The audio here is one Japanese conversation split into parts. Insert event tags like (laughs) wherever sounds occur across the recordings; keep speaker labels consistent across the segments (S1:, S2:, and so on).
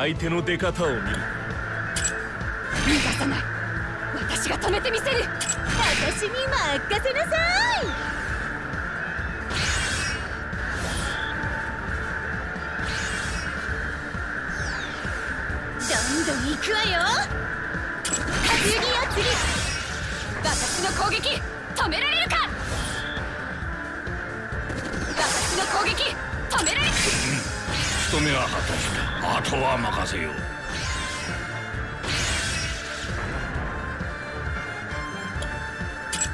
S1: 相手の出方を見る。逃
S2: がさない。私が止めてみせる。私に任せなさい。どんどん行くわよ。活遊戯や釣り。私の攻撃止められるか。私の攻撃止められる。
S1: 務めは果たしたあとは任せよう。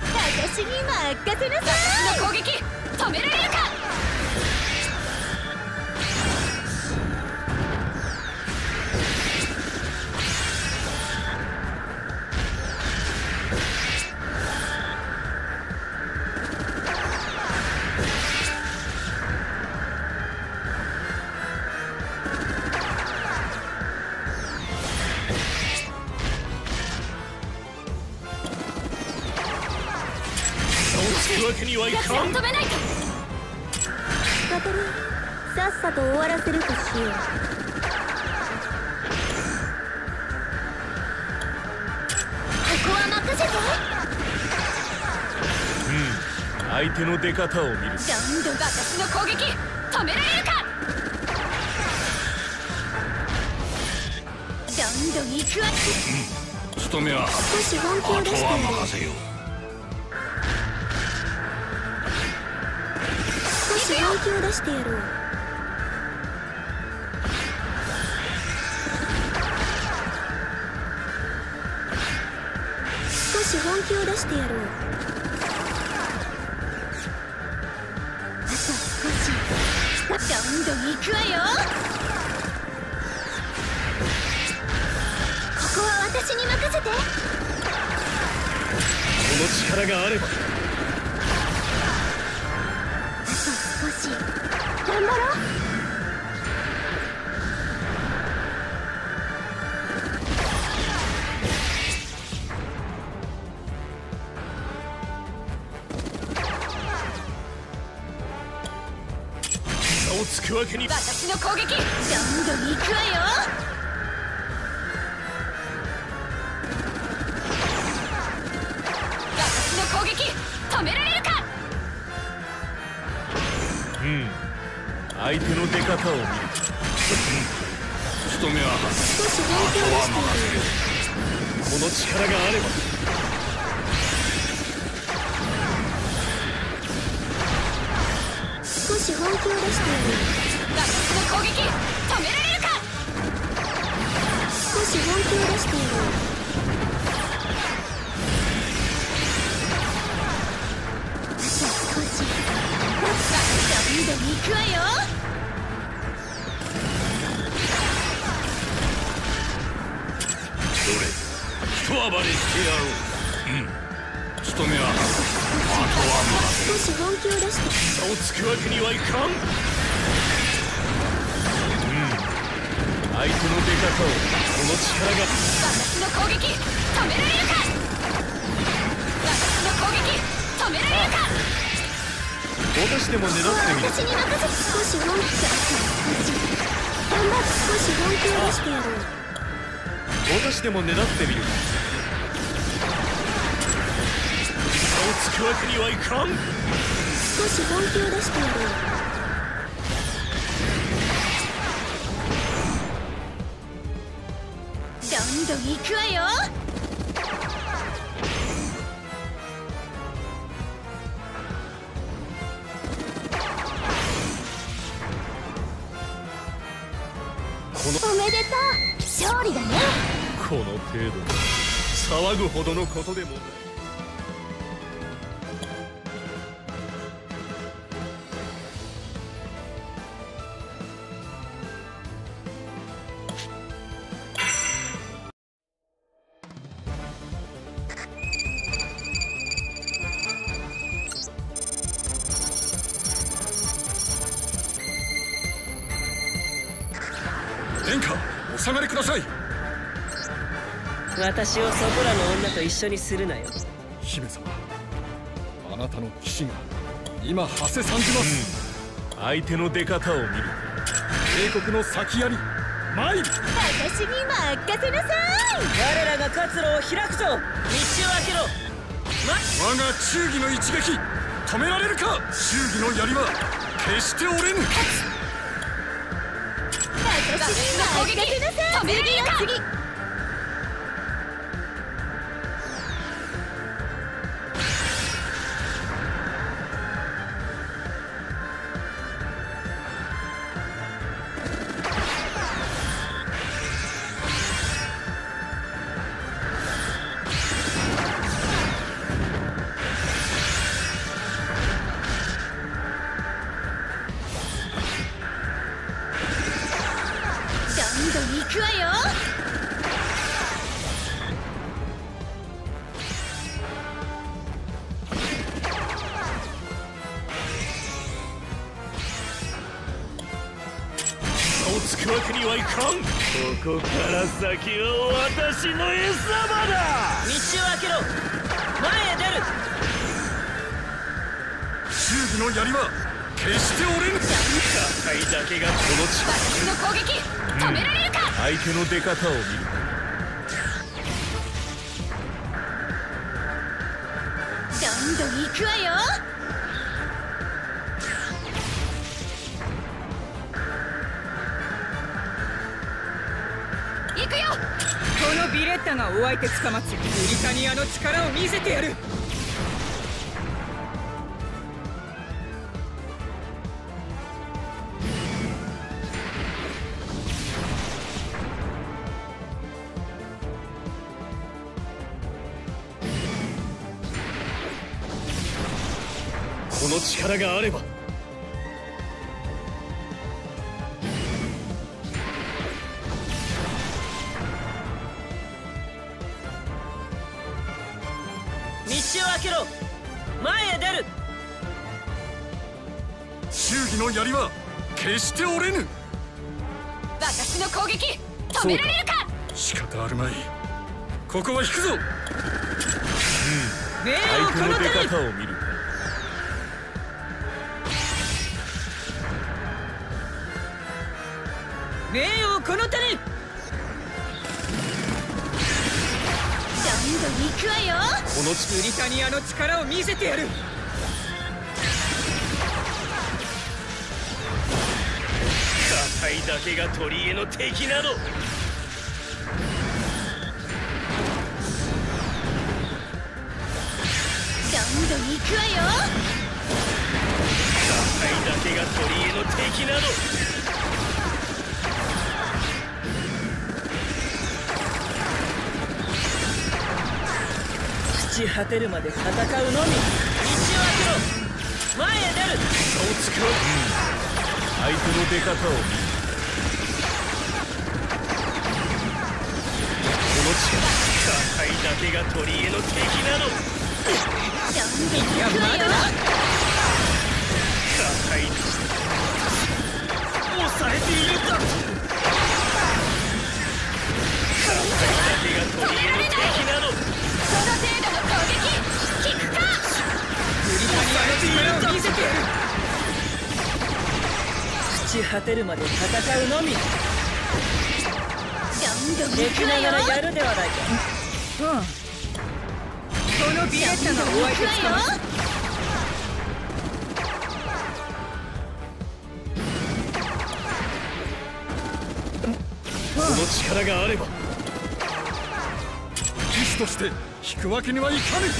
S2: 私に任せなさい。私の攻撃止められるか？
S1: けにはいかん止めないと。
S3: 仕方ないさっさと終わらせるとしよう。
S2: ここは任せて。
S1: うん。相手の出方を見る。どんどん
S2: 私の攻撃止められるか。どんどん行くわ。
S1: うん。務めは少し本気を出してあとは任せよう
S3: 本気を出してやろう少し本気を出してやろうあと少し
S2: どんどん行くわよここは私に任せてこ
S1: の力があれば
S3: 頑張ろう
S1: 差をつくわけに。
S2: 私の攻撃どんどん行くわよ。
S1: 相手の出方を。見る務めは。
S3: 少し本気を出して
S1: この力があれば
S3: 少し本気を出して
S1: いるこの力が
S2: 私の攻撃止められるか私の攻撃止められるか
S1: 私でも狙ってみる
S3: 私に任せ少し本気だ頑張って少し本気を出してやろ。う
S1: 私でも狙ってみる差をつくわけにはいかん
S3: 少し本気を出してやろ。う
S2: どんどん行くわよ。
S3: おめでとう。勝利だね。
S1: この程度騒ぐほどのことでもない
S4: 下がりください。私をそこらの女と一緒にするなよ。
S5: 姫様あなたの騎士が今馳せ参じます、
S1: 相手の出方を見る。
S5: 帝国の先槍参る。
S2: 私に任せなさい。
S4: 我らが活路を開くぞ。道を開けろ。ま
S5: 我が忠義の一撃止められるか。忠義の槍は決して折れぬ
S2: 私に任せなさい止められるか次
S1: にはいかん。ここから先は私の餌場だ。
S4: 道を開けろ。前へ出る。
S5: 忠義の槍は決して折れぬ。
S1: 破壊だけがこの地
S2: 私の攻撃止められるか。
S1: 相手の出方を見る。
S2: どんどん行くわよ
S6: ビレッタがお相手つかまつブリタニアの力を見せてやる。
S1: この力があれば
S4: 開けろ。前へ出る。
S5: 忠義の槍は決して折れぬ。
S2: 私の攻撃止められるか。
S5: 仕方あるまい。ここは引くぞ。
S6: 命をこ
S1: 相手の出
S6: の手に
S1: 方を見る。
S6: 命をこの手に
S2: くわよ。
S1: この地
S6: ブリタニアの力を見せてやる。
S1: 破壊だけが取り柄の敵など。
S2: どんどん行くわよ。
S1: 破壊だけが取り柄の敵など
S4: ち果てるまで戦うのみ。道を開けろ。前へ出る。
S1: 差をつくわ相手の出方を見る。この力破壊だけが取り柄の敵など
S2: どんどん行くわよ
S1: 破壊抑えているんだ
S4: 朽ち果てるまで戦うのみ。
S2: どんどん
S4: ならやるではないか。
S6: うん。このビレッタがお相手つかまつ
S1: この力があれば。
S5: 騎士として引くわけにはいかぬ。
S4: 道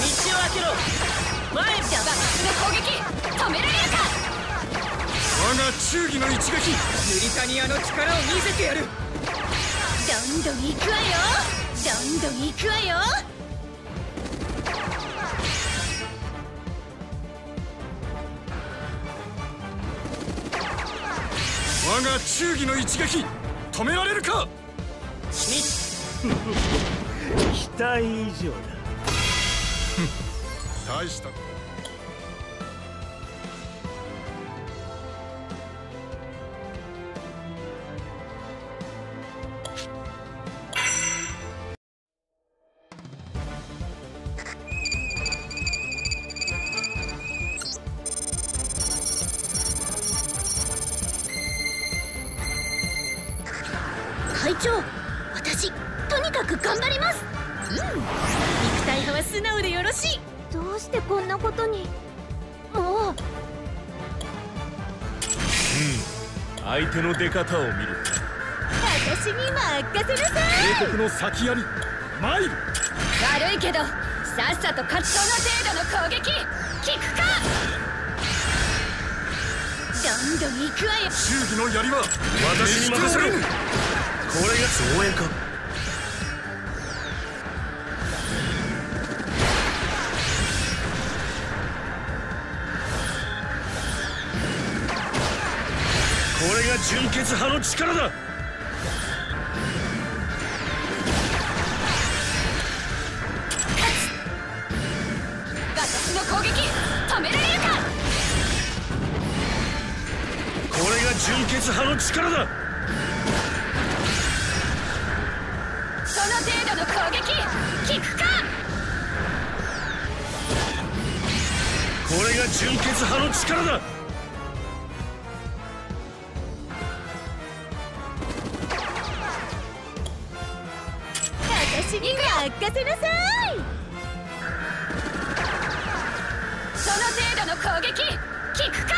S4: を開けろ前へ
S2: 私の攻撃止められるか？
S5: 我が忠義の一撃。
S6: ブリタニアの力を見せてやる。
S2: どんどん行くわよ。どんどん行くわよ。
S5: 我が忠義の一撃。止められるか？(laughs)
S1: 期待以上だ (laughs)
S5: 大した。
S3: 会長私とにかく頑張ります。うん。
S2: 肉体派は素直でよろしい。
S3: どうしてこんなことに？もう。
S7: 相手の出方を見る。
S2: 私に任せなさい。
S5: 帝国の先槍参る。
S2: 悪いけどさっさと勝ちその程度の攻撃。効くか？どんどん行くわよ。
S5: 忠義の槍は
S7: 私に任せろ。これが増援かが純血派の力だ。
S2: 私の攻撃止められるか？
S7: これが純血派の力だ。
S2: その程度の攻撃効くか？
S7: これが純血派の力だ
S2: 任せなさいその程度の攻撃効くか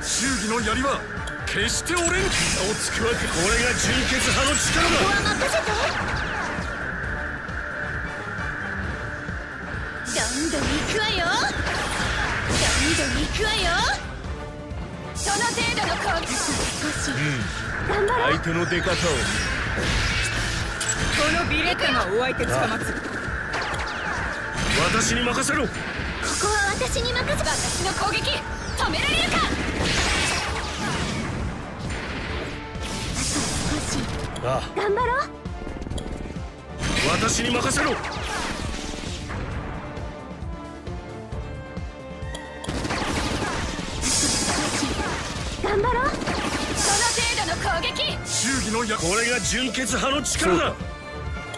S5: 忠義の槍は決し。て折れん。
S7: 差をつくわけこれが純血派の力だ
S3: ここは任せて
S2: どんどん行くわよどんどん行くわよその程度の攻撃
S3: 少し頑張ろう。
S7: 相手の出方を。見る
S6: このビレッタがお相手つかまつ
S7: 私に任せろ。
S3: ここは私に任せ
S2: 私の攻撃止められるか。
S3: 少し。
S7: あ
S3: 頑張ろう。
S7: あ私に任せろ
S2: の
S5: 槍
S7: これが純血派の力だ。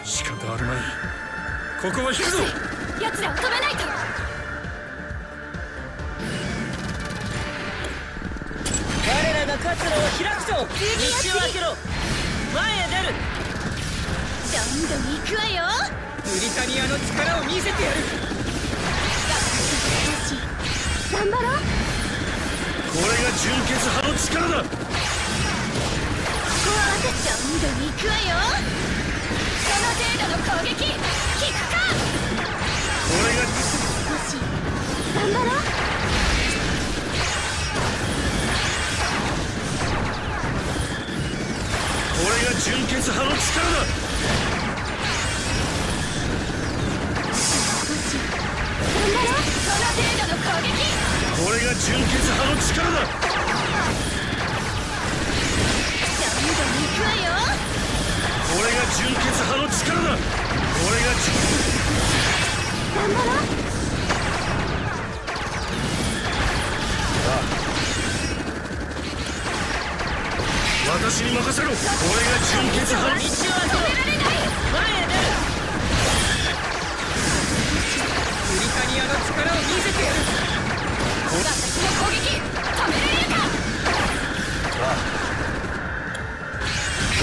S5: 仕方あるまい。ここは引くぞ。
S2: 奴らを止めないと。
S4: 我らが活路を開くぞ。道を開けろ。前へ出る。
S2: どんどん行くわよ。
S6: ブリタニアの力を見せてやる。
S3: 頑張ろう。
S7: これが純血派の力だ
S2: ここは私どんどん行くわよ。その程度の攻撃効くか？
S7: これが
S3: 少し頑張ろう
S7: これが純血派の力だ。私に任せろ。これが純血派の
S4: 道を開けろ前へ出る
S6: ブリタニアの力を見せてやる
S2: 私の攻撃止められるか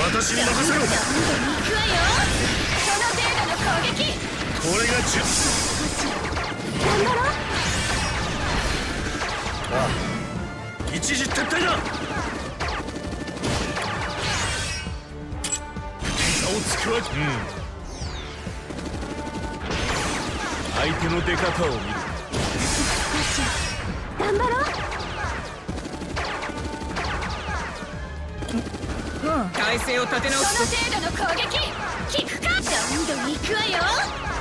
S7: 私に任せろ
S2: どんどん行くわよその程度の攻撃
S7: これが純
S3: 少し頑張ろうああ
S7: 一時撤退だをつくわけうん。相手の出方を見る。
S3: 頑張ろう。
S6: 体勢を立て直
S2: そ
S6: す
S2: の程度の攻撃。効くか。どんどん行くわよ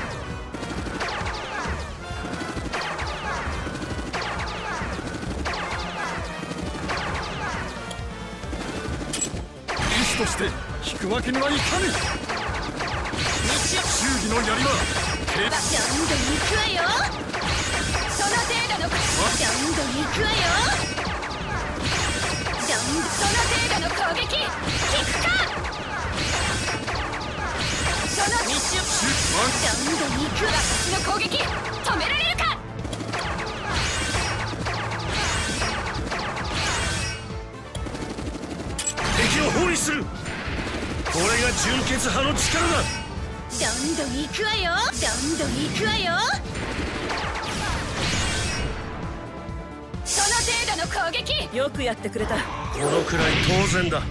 S5: 士として引くわけにはいかぬ。忠義の槍は決
S2: どんどん行くわよ。その程度のどんどん行くわよ。どんその程度の攻撃効くか。そのどんどん行く。私の攻撃止められるを包囲する。
S7: これが純血派の力だ。
S3: どんどん行くわよ。どんどん行くわよ。その程度の攻撃。
S4: よくやってくれた。
S7: このくらい当然だ。